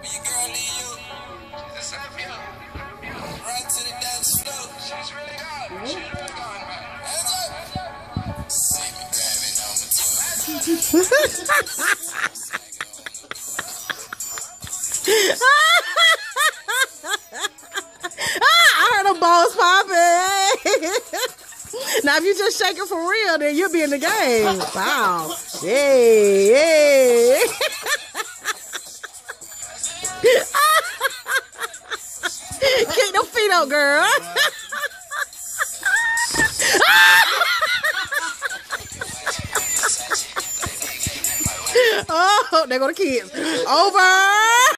I heard a balls popping. now, if you just shake it for real, then you'll be in the game. Wow. Yeah, yeah. Kick them feet up, girl. oh, there go the kids. Over.